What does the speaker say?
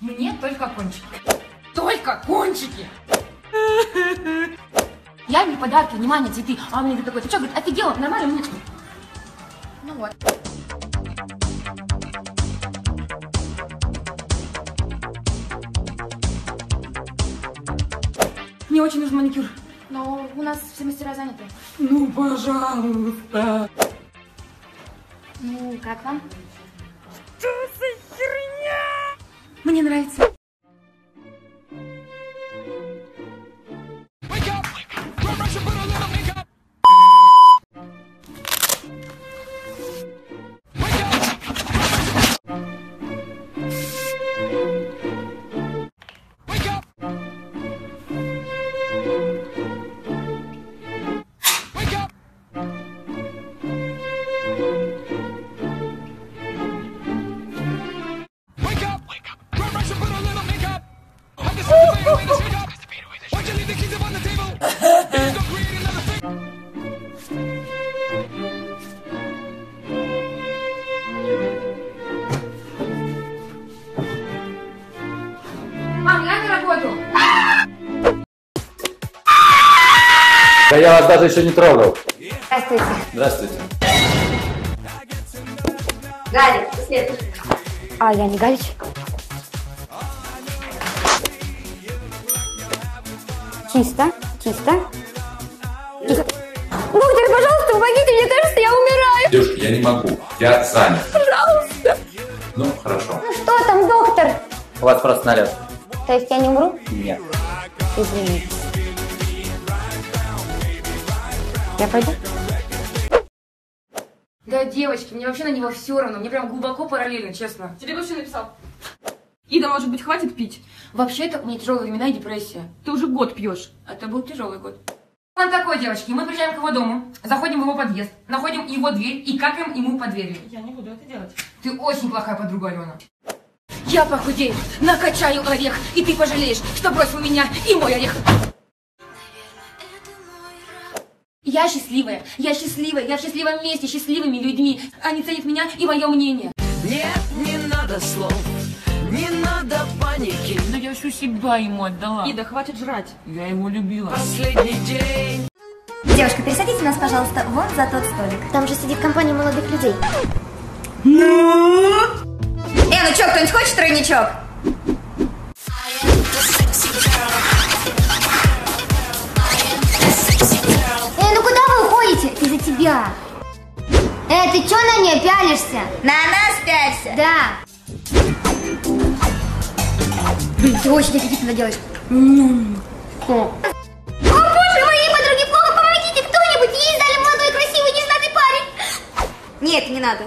Мне только кончики. Только кончики! Я ему подарки, внимание, цветы. А он мне такой, ты что, говорит, офигела, нормально? Мне... Ну вот. Мне очень нужен маникюр. Но у нас все мастера заняты. Ну, пожалуйста. Ну, как вам? Мне нравится. Да я вас даже еще не трогал. Здравствуйте. Здравствуйте. Галя, следующий. А, я не Галич. Чисто, чисто. Чисто. Доктор, пожалуйста, помогите, мне кажется, я умираю. Девушка, я не могу. Я занят. Пожалуйста. Ну, хорошо. Ну что там, доктор? У вас просто налет. То есть я не умру? Нет. Извините. Я пойду? Да, девочки, мне вообще на него все равно. Мне прям глубоко параллельно, честно. Тебе вообще написал. Ида, может быть, хватит пить? Вообще-то у меня тяжелые времена и депрессия. Ты уже год пьешь. Это был тяжелый год. Он такой, девочки, мы приезжаем к его дому, заходим в его подъезд, находим его дверь и какаем ему под дверью. Я не буду это делать. Ты очень плохая подруга, Алена. Я похудею, накачаю орех, и ты пожалеешь, что бросил меня и мой орех. Я счастливая, я счастливая, я в счастливом месте, счастливыми людьми. Они ценят меня и мое мнение. Нет, не надо слов, не надо паники. Да я всю себя ему отдала. Ида, хватит жрать. Я его любила. Последний день. Девушка, пересадите нас, пожалуйста, вон за тот столик. Там же сидит компания молодых людей. Э, ну чё, кто-нибудь хочет тройничок? Тебя. Эй, ты чё на нее пялишься? На нас пялься. Да. Блин, ты очень аппетитно делаешь. О боже, моей подруге плохо, помогите кто-нибудь! Ей сдали молодой, красивый, нежнатый парень! Нет, не надо.